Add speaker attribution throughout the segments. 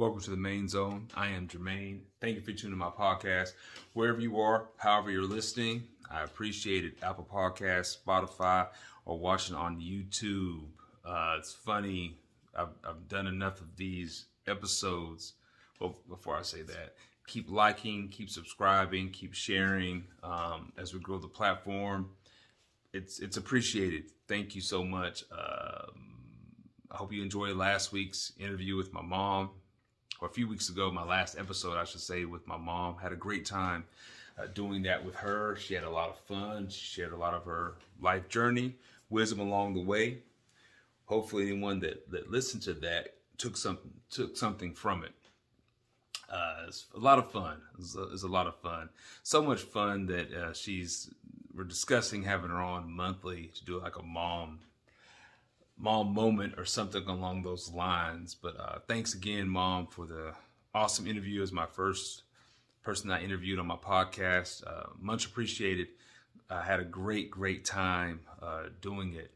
Speaker 1: Welcome to the Maine Zone. I am Jermaine. Thank you for tuning to my podcast. Wherever you are, however you're listening, I appreciate it. Apple Podcasts, Spotify, or watching on YouTube. Uh, it's funny. I've, I've done enough of these episodes. Well, before I say that, keep liking, keep subscribing, keep sharing um, as we grow the platform. It's it's appreciated. Thank you so much. Um, I hope you enjoyed last week's interview with my mom, or a few weeks ago, my last episode, I should say, with my mom. Had a great time uh, doing that with her. She had a lot of fun. She shared a lot of her life journey, wisdom along the way. Hopefully, anyone that, that listened to that took something took something from it. Uh, it's a lot of fun. It's a, it's a, lot of fun. So much fun that uh, she's we're discussing having her on monthly to do like a mom mom moment or something along those lines. But uh, thanks again, mom, for the awesome interview. As my first person I interviewed on my podcast, uh, much appreciated. I had a great, great time uh, doing it.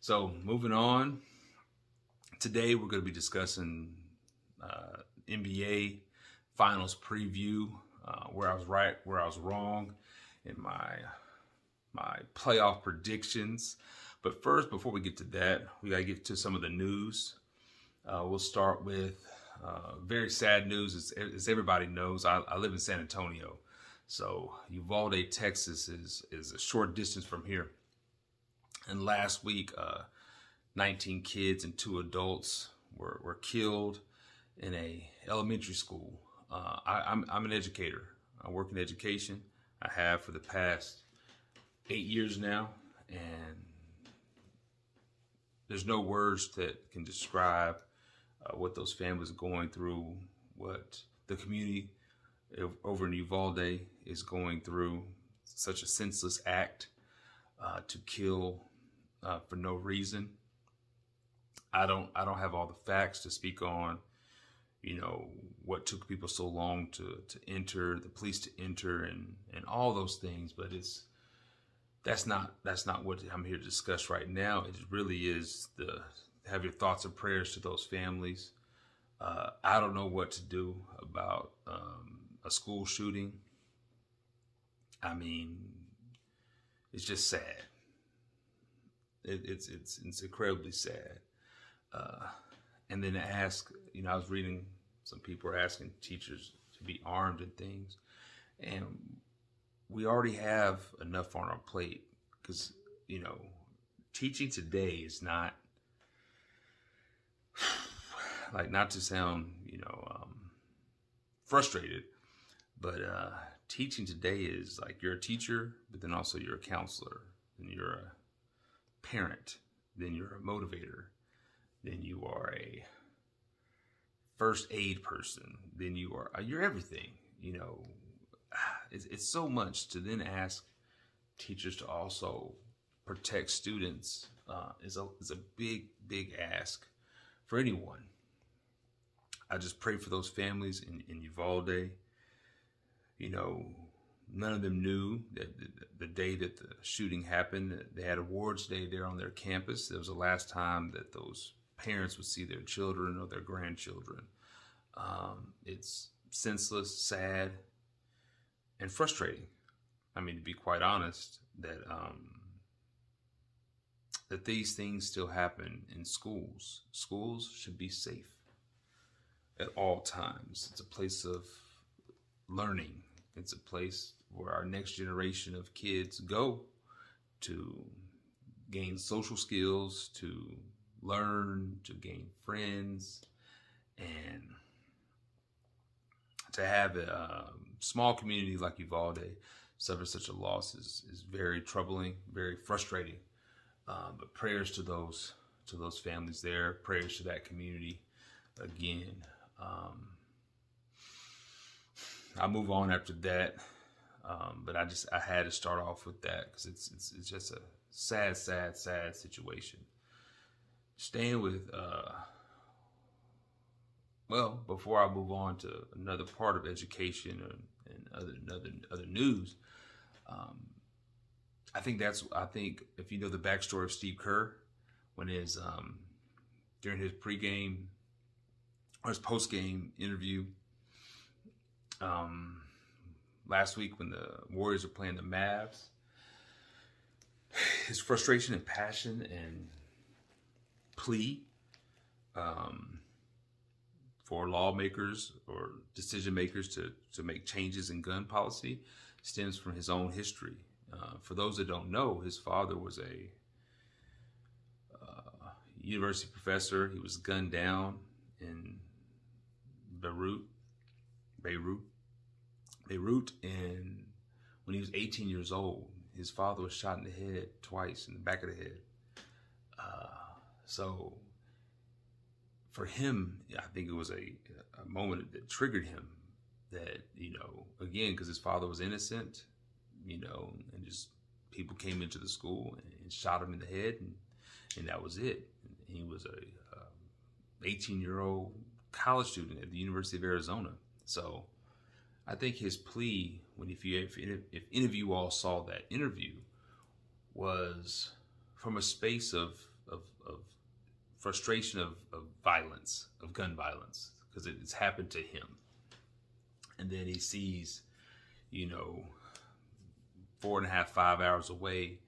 Speaker 1: So moving on, today we're going to be discussing uh, NBA Finals preview, uh, where I was right, where I was wrong in my my playoff predictions. But first, before we get to that, we got to get to some of the news. Uh, we'll start with uh, very sad news. As, as everybody knows, I, I, live in San Antonio. So Uvalde, Texas is, is a short distance from here. And last week, uh, 19 kids and two adults were, were killed in a elementary school. Uh, I, I'm, I'm an educator. I work in education. I have for the past eight years now. And there's no words that can describe uh, what those families are going through, what the community over in Uvalde is going through. Such a senseless act uh, to kill uh, for no reason. I don't I don't have all the facts to speak on, you know, what took people so long to to enter, the police to enter, and and all those things. But it's that's not that's not what I'm here to discuss right now. It really is the have your thoughts and prayers to those families. Uh, I don't know what to do about um, a school shooting. I mean, it's just sad. It, it's it's it's incredibly sad. Uh, and then to ask, you know, I was reading some people are asking teachers to be armed and things, and we already have enough on our plate because you know teaching today is not like not to sound you know um, frustrated but uh, teaching today is like you're a teacher but then also you're a counselor and you're a parent then you're a motivator then you are a first aid person then you are you're everything you know it's, it's so much to then ask teachers to also protect students uh, is a is a big big ask for anyone. I just pray for those families in, in Uvalde. You know, none of them knew that the, the, day that the shooting happened, they had awards day there on their campus. It was the last time that those parents would see their children or their grandchildren. Um, it's senseless, sad, and frustrating. I mean, to be quite honest, that um, that these things still happen in schools. Schools should be safe at all times. It's a place of learning. It's a place where our next generation of kids go to gain social skills, to learn, to gain friends, and to have a um, small community like Uvalde suffer such a loss is, is very troubling, very frustrating. Um, but prayers to those to those families there, prayers to that community again. Um, I'll move on after that, um, but I just I had to start off with that because it's, it's it's just a sad, sad, sad situation. Staying with uh, well, before I move on to another part of education and, and other, other other news, um, I think that's I think if you know the backstory of Steve Kerr, when his um, during his pregame or his post game interview um, last week when the Warriors are playing the Mavs. His frustration and passion and plea um, for lawmakers or decision makers to, to make changes in gun policy stems from his own history. Uh, for those that don't know, his father was a uh, university professor. He was gunned down in Beirut, Beirut, Beirut, and when he was 18 years old, his father was shot in the head twice in the back of the head. Uh, so for him, I think it was a, a moment that triggered him that, you know, again, because his father was innocent, you know, and just people came into the school and shot him in the head, and, and that was it. And he was a 18 um, year old college student at the University of Arizona. So I think his plea, when if you if, if any of you all saw that interview, was from a space of of, of frustration of, of violence, of gun violence, because it's happened to him. And then he sees, you know, four and a half, five hours away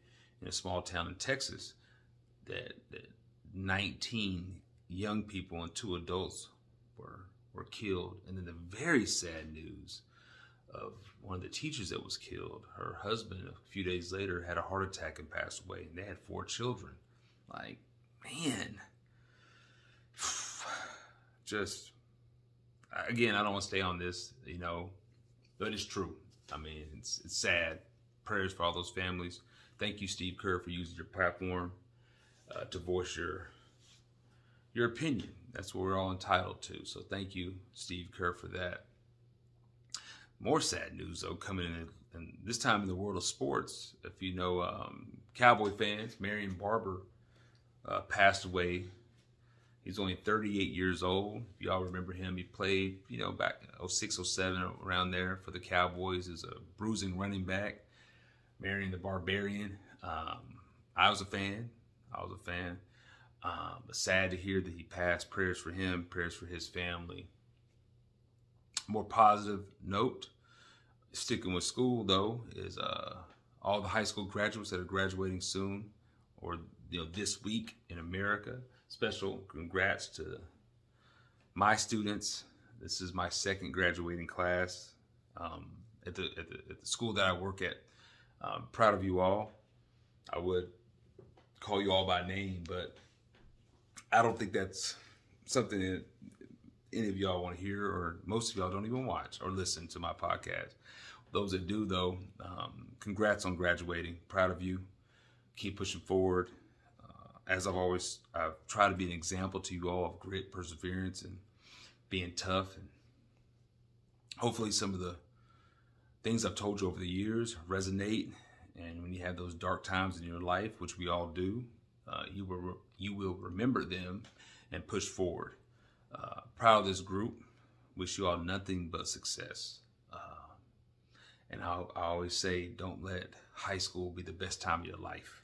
Speaker 1: in a small town in Texas, that, that 19 young people and two adults were were killed. And then the very sad news of one of the teachers that was killed. Her husband, a few days later, had a heart attack and passed away. And they had four children. Like, man, just again, I don't want to stay on this, you know, but it's true. I mean, it's it's sad. Prayers for all those families. Thank you, Steve Kerr, for using your platform uh, to voice your your opinion. That's what we're all entitled to. So thank you, Steve Kerr, for that. More sad news, though, coming in, and this time in the world of sports. If you know um, Cowboy fans, Marion Barber uh, passed away He's only 38 years old. If y'all remember him, he played, you know, back 06, 07, around there for the Cowboys as a bruising running back, Marion the Barbarian. Um, I was a fan. I was a fan. Um, but sad to hear that he passed. Prayers for him, prayers for his family. More positive note, sticking with school though, is uh, all the high school graduates that are graduating soon or you know this week in America special congrats to my students. This is my second graduating class um, at, the, at, the, at, the, school that I work at. I'm proud of you all. I would call you all by name, but I don't think that's something that any of y'all want to hear, or most of y'all don't even watch or listen to my podcast. Those that do, though, um, congrats on graduating. Proud of you. Keep pushing forward as I've always I've tried to be an example to you all of grit, perseverance, and being tough. And hopefully, some of the things I've told you over the years resonate. And when you have those dark times in your life, which we all do, uh, you will you will remember them and push forward. Uh, proud of this group. Wish you all nothing but success. Uh, and I, I always say, don't let high school be the best time of your life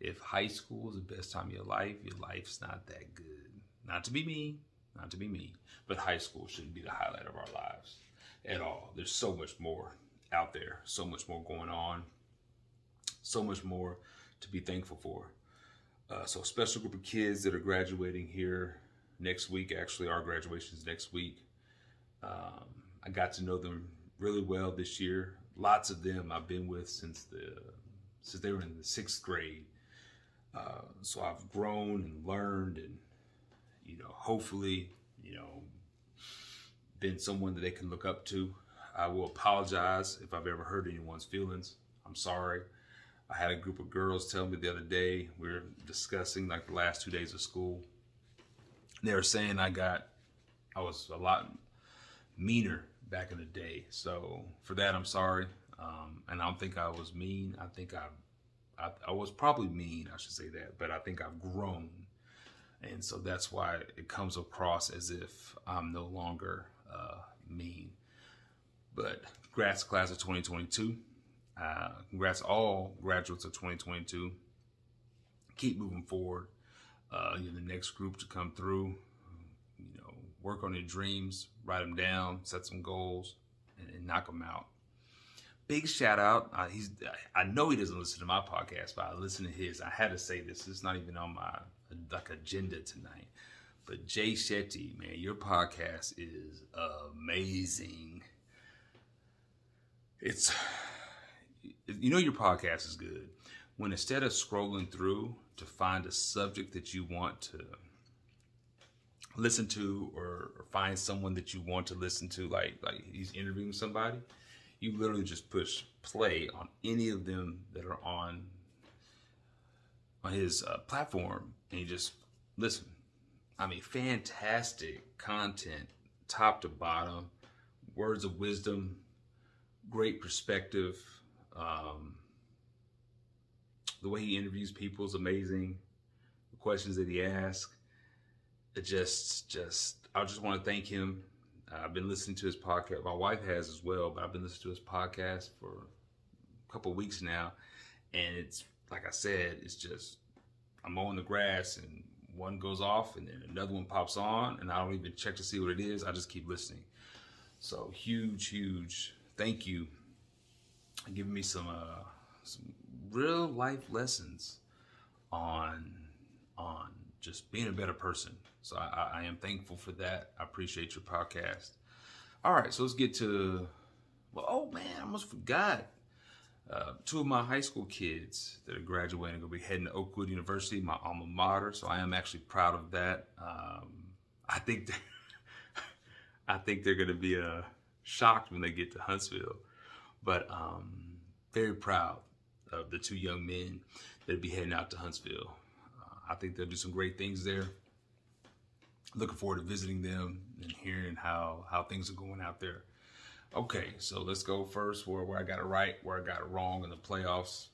Speaker 1: if high school is the best time of your life, your life's not that good. Not to be mean, not to be mean, but high school shouldn't be the highlight of our lives at all. There's so much more out there, so much more going on, so much more to be thankful for. Uh, so, a special group of kids that are graduating here next week. Actually, our graduation is next week. Um, I got to know them really well this year. Lots of them I've been with since the since they were in the sixth grade. Uh, so I've grown and learned and, you know, hopefully, you know, been someone that they can look up to. I will apologize if I've ever hurt anyone's feelings. I'm sorry. I had a group of girls tell me the other day, we were discussing like the last two days of school. They were saying I got, I was a lot meaner back in the day. So for that, I'm sorry. Um, and I don't think I was mean. I think I I, I was probably mean, I should say that, but I think I've grown. And so that's why it comes across as if I'm no longer uh, mean. But congrats, class of 2022. Uh, congrats, all graduates of 2022. Keep moving forward. Uh, you're the next group to come through. You know, work on your dreams, write them down, set some goals, and, and knock them out. Big shout out. Uh, he's I know he doesn't listen to my podcast, but I listen to his. I had to say this. It's not even on my like agenda tonight. But Jay Shetty, man, your podcast is amazing. It's you know your podcast is good when instead of scrolling through to find a subject that you want to listen to or, or, find someone that you want to listen to like like he's interviewing somebody you literally just push play on any of them that are on on his uh, platform and you just listen i mean fantastic content top to bottom words of wisdom great perspective um, the way he interviews people is amazing. The questions that he asks, it just, just, I just want to thank him. I've been listening to his podcast. My wife has as well, but I've been listening to his podcast for a couple weeks now, and it's like I said, it's just I'm mowing the grass and one goes off and then another one pops on, and I don't even check to see what it is. I just keep listening. So huge, huge thank you giving me some uh, some real life lessons on on just being a better person. So I, I am thankful for that. I appreciate your podcast. All right, so let's get to well. Oh man, I almost forgot. Uh, two of my high school kids that are graduating will be heading to Oakwood University, my alma mater. So I am actually proud of that. Um, I think I think they're going to be uh, shocked when they get to Huntsville, but um, very proud of the two young men that'll be heading out to Huntsville. Uh, I think they'll do some great things there. Looking forward to visiting them and hearing how, how things are going out there. Okay, so let's go first where, where I got it right, where I got it wrong in the playoffs.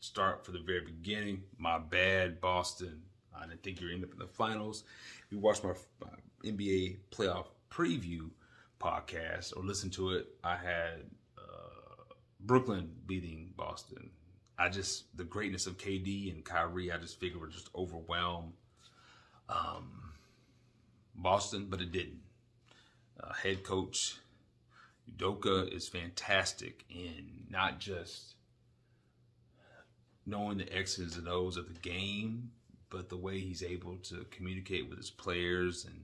Speaker 1: Start for the very beginning. My bad, Boston. I didn't think you were end up in the finals. If you watch my, my NBA playoff preview podcast or listen to it, I had uh, Brooklyn beating Boston. I just the greatness of KD and Kyrie. I just figured would just overwhelm um, Boston, but it didn't. Uh, head coach Udoka is fantastic in not just knowing the X's and O's of the game, but the way he's able to communicate with his players and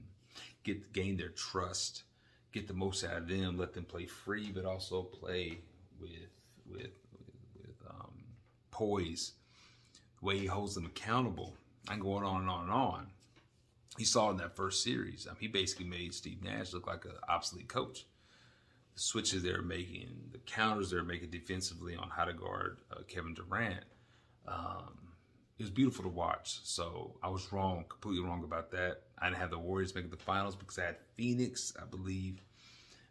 Speaker 1: get gain their trust, get the most out of them, let them play free, but also play with with with, um, poise, the way he holds them accountable. I'm going on and on and on. He saw in that first series. Um, he basically made Steve Nash look like an obsolete coach. The switches they're making, the counters they're making defensively on how to guard uh, Kevin Durant. Um, it was beautiful to watch. So I was wrong, completely wrong about that. I didn't have the Warriors making the finals because I had Phoenix, I believe,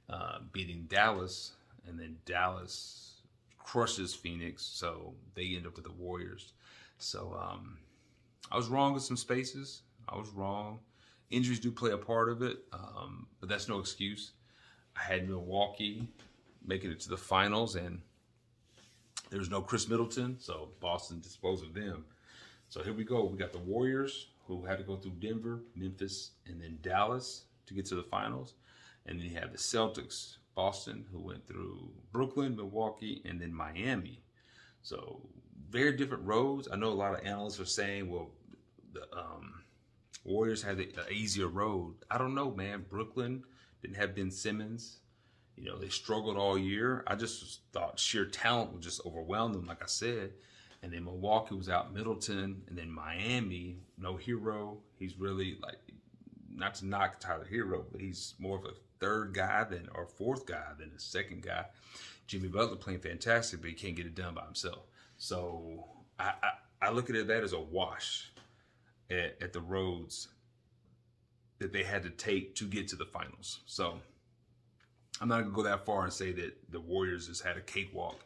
Speaker 1: uh, beating Dallas and then Dallas crushes Phoenix, so they end up with the Warriors. So um, I was wrong with some spaces. I was wrong. Injuries do play a part of it, um, but that's no excuse. I had Milwaukee making it to the finals, and there was no Khris Middleton, so Boston disposed of them. So here we go. We got the Warriors, who had to go through Denver, Memphis, and then Dallas to get to the finals. And then you have the Celtics, Boston, who went through Brooklyn, Milwaukee, and then Miami. So very different roads. I know a lot of analysts are saying, well, the um, Warriors had an easier road. I don't know, man. Brooklyn didn't have Ben Simmons. You know, they struggled all year. I just thought sheer talent would just overwhelm them, like I said. And then Milwaukee was out Middleton, and then Miami, no Herro. He's really like, not to knock Tyler Herro, but he's more of a third guy than or fourth guy than the second guy. Jimmy Butler playing fantastic, but he can't get it done by himself. So I, I, I look at it that as a wash at, at the roads that they had to take to get to the finals. So I'm not gonna go that far and say that the Warriors just had a cakewalk,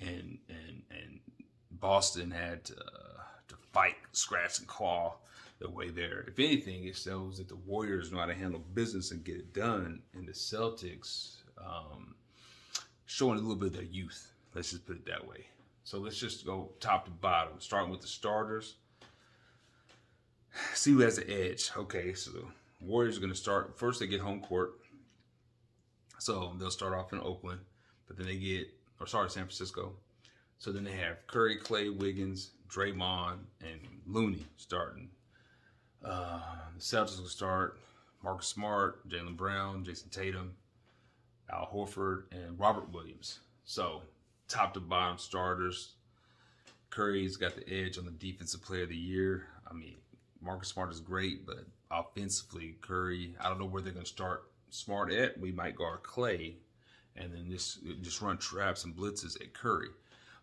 Speaker 1: and and and Boston had to, uh, to fight, scratch and claw the way there. If anything, it shows that the Warriors know how to handle business and get it done, and the Celtics um, showing a little bit of their youth. Let's just put it that way. So let's just go top to bottom, starting with the starters. See who has the edge. Okay, so Warriors are going to start first. They get home court, so they'll start off in Oakland, but then they get or sorry, San Francisco. So then they have Curry, Klay, Wiggins, Draymond, and Looney starting. Uh, the Celtics will start Marcus Smart, Jaylen Brown, Jayson Tatum, Al Horford, and Robert Williams. So top to bottom starters. Curry's got the edge on the defensive player of the year. I mean, Marcus Smart is great, but offensively, Curry, I don't know where they're going to start Smart at. We might guard Klay and then just just run traps and blitzes at Curry.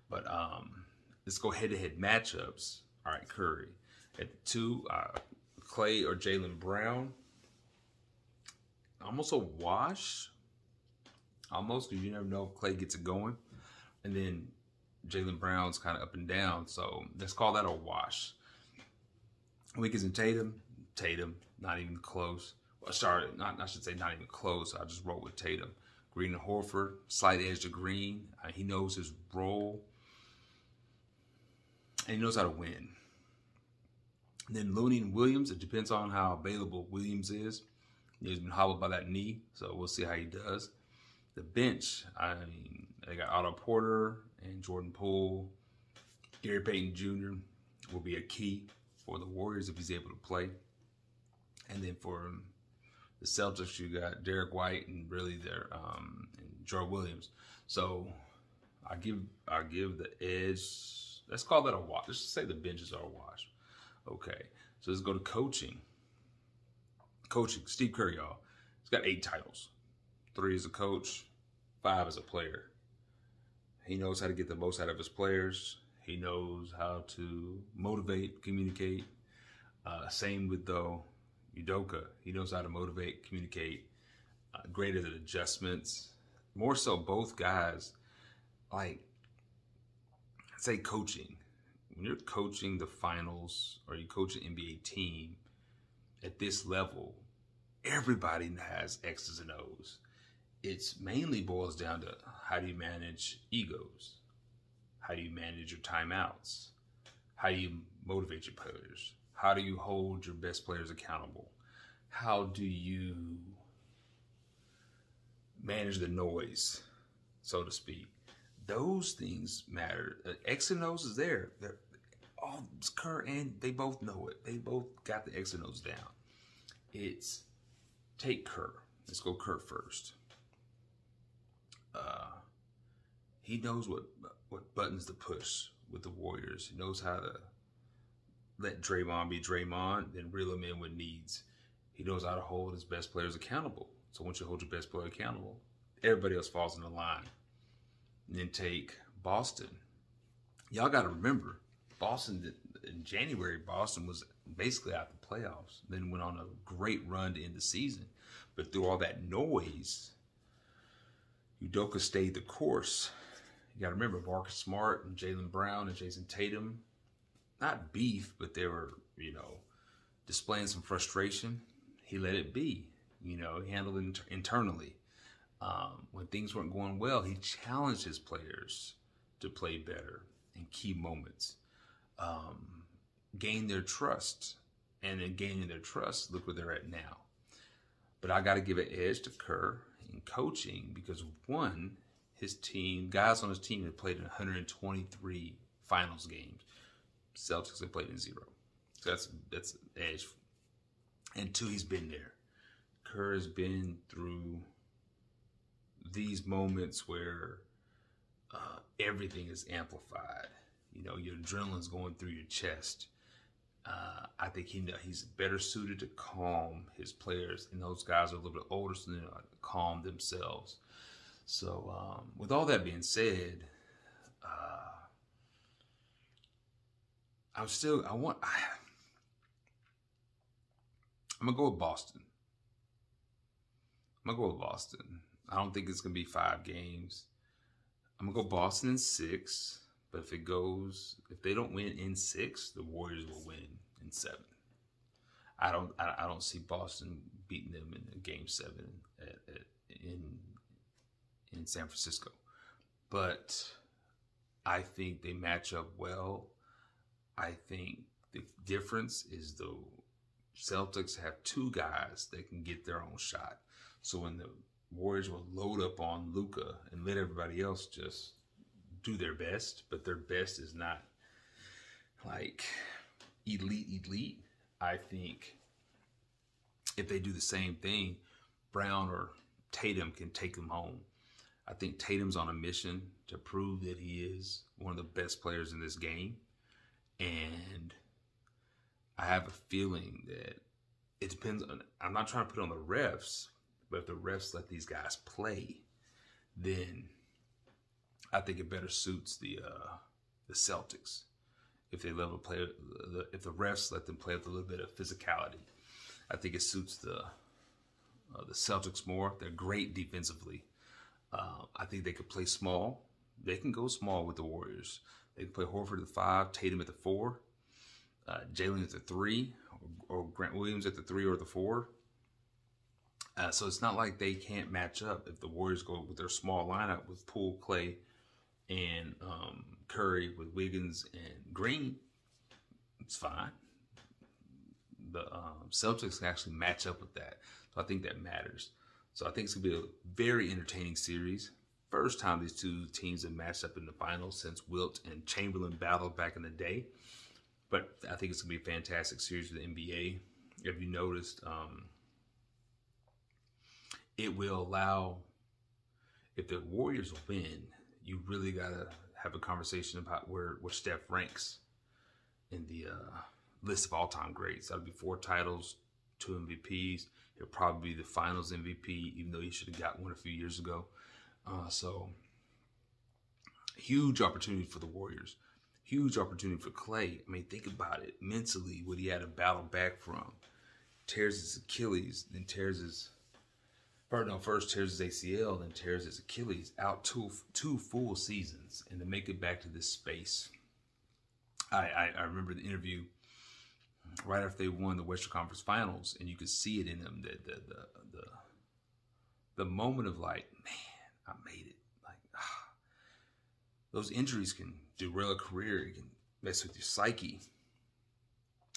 Speaker 1: But um, let's go head to head matchups. All right, Curry at two, uh, Klay or Jaylen Brown. Almost a wash. Almost because you never know if Klay gets it going, and then Jaylen Brown's kind of up and down. So let's call that a wash. Wiggins and Tatum, Tatum, not even close. Well, sorry, not I should say not even close. I just wrote with Tatum. Green and Horford, slight edge to Green. Uh, he knows his role, and he knows how to win. Then Looney and Williams, it depends on how available Williams is. He's been hobbled by that knee, so we'll see how he does. The bench, I mean, they got Otto Porter and Jordan Poole. Gary Payton Jr. will be a key for the Warriors if he's able to play. And then for the Celtics, you got Derrick White and really their um, and Joe Williams. So I give I give the edge. Let's call that a wash. Let's say the benches are a wash. Okay, so let's go to coaching. Coaching, Steve Kerr, y'all. He's got eight titles. Three as a coach, five as a player. He knows how to get the most out of his players. He knows how to motivate, communicate. Uh, same with though Udoka. He knows how to motivate, communicate, uh, great at adjustments. More so, both guys, like, say coaching. When you're coaching the finals or you coach an NBA team at this level, everybody has X's and O's. It's mainly boils down to how do you manage egos? How do you manage your timeouts? How do you motivate your players? How do you hold your best players accountable? How do you manage the noise, so to speak? Those things matter. Uh, X and O's is there. They're all Kerr and they both know it. They both got the X and O's down. It's take Kerr. Let's go Kerr first. Uh, he knows what what buttons to push with the Warriors. He knows how to let Draymond be Draymond, then reel him in with needs. He knows how to hold his best players accountable. So once you hold your best player accountable, everybody else falls in the line. And then take Boston. Y'all got to remember, Boston in January, Boston was basically out the playoffs. Then went on a great run to end the season. But through all that noise, Udoka stayed the course. You got to remember Marcus Smart and Jaylen Brown and Jayson Tatum not beef, but they were, you know, displaying some frustration. He let it be. You know, he handled it inter- internally. Um, when things weren't going well, he challenged his players to play better in key moments, um, gain their trust, and in gaining their trust, look where they're at now. But I got to give an edge to Kerr in coaching because one, his team, guys on his team have played in 123 finals games. Celtics have played in zero. So that's that's edge. And two, he's been there. Kerr has been through these moments where uh, everything is amplified. You know, your adrenaline's going through your chest. Uh, I think he he's better suited to calm his players, and those guys are a little bit older, so they calm themselves. So, um, with all that being said, I'm still, I want, I, I'm going to go with Boston. I'm going to go with Boston. I don't think it's going to be five games. I'm going to go Boston in six. But if it goes, if they don't win in six, the Warriors will win in seven. I don't, I, I don't see Boston beating them in game seven at, at, in in San Francisco. But I think they match up well I think the difference is the Celtics have two guys that can get their own shot. So when the Warriors will load up on Luka and let everybody else just do their best, but their best is not like elite, elite. I think if they do the same thing, Brown or Tatum can take them home. I think Tatum's on a mission to prove that he is one of the best players in this game. And I have a feeling that it depends on, I'm not trying to put on the refs, but if the refs let these guys play, then I think it better suits the uh, the Celtics if they let them play. If the refs let them play with a little bit of physicality, I think it suits the uh, the Celtics more. They're great defensively. Uh, I think they could play small. They can go small with the Warriors. They can play Horford at the five, Tatum at the four, uh, Jaylen at the three, or, or, Grant Williams at the three or the four. Uh, so it's not like they can't match up if the Warriors go with their small lineup with Poole, Klay, and um, Curry with Wiggins and Green. It's fine. The um, Celtics can actually match up with that. So I think that matters. So I think it's going to be a very entertaining series. First time these two teams have matched up in the finals since Wilt and Chamberlain battled back in the day. But I think it's going to be a fantastic series for the NBA. If you noticed, um, it will allow, if the Warriors win, you really got to have a conversation about where, where Steph ranks in the uh, list of all-time greats. That'll be four titles, two MVPs. He'll probably be the Finals MVP, even though he should have got one a few years ago. Uh, so, huge opportunity for the Warriors. Huge opportunity for Klay. I mean, think about it mentally. What he had to battle back from. Tears his Achilles, then tears his. No, first tears his ACL, then tears his Achilles. Out two two full seasons, and to make it back to this space. I, I, I remember the interview right after they won the Western Conference Finals, and you could see it in them that the, the the the moment of like, man, I made it. Like, ah, those injuries can derail a career. It can mess with your psyche.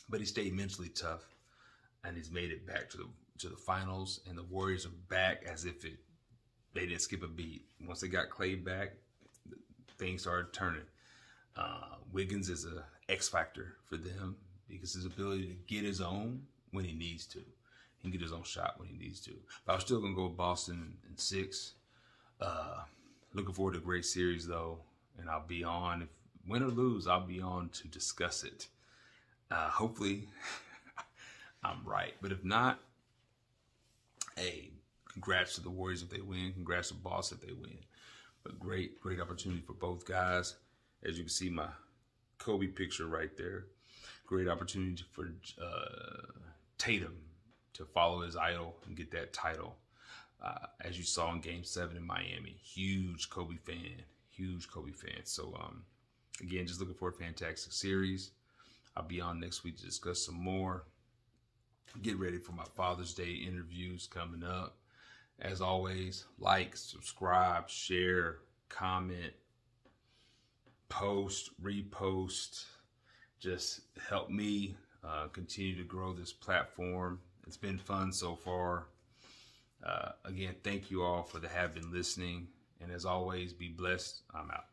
Speaker 1: But he stayed mentally tough, and he's made it back to the to the finals. And the Warriors are back as if it they didn't skip a beat. Once they got Klay back, things started turning. Uh, Wiggins is a X factor for them because his ability to get his own when he needs to. He can get his own shot when he needs to. But I'm still gonna go Boston in six. Uh, looking forward to a great series though, and I'll be on if win or lose, I'll be on to discuss it. Uh, hopefully, I'm right, but if not, hey, congrats to the Warriors if they win. Congrats to Boston if they win. But great, great opportunity for both guys. As you can see, my Kobe picture right there great opportunity for uh, Tatum to follow his idol and get that title. Uh, as you saw in Game Seven in Miami, huge Kobe fan, huge Kobe fan. So um, again, just looking for a fantastic series. I'll be on next week to discuss some more. Get ready for my Father's Day interviews coming up. As always, like, subscribe, share, comment, post, repost just help me uh, continue to grow this platform. It's been fun so far. Uh, again, thank you all for the have been listening. And as always, be blessed. I'm out.